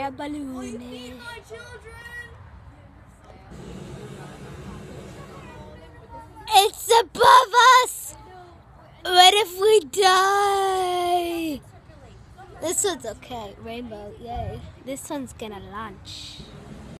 air balloon. Eh? It's above us! What if we die? This one's okay. Rainbow, yay. This one's gonna launch.